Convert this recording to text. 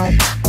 Bye.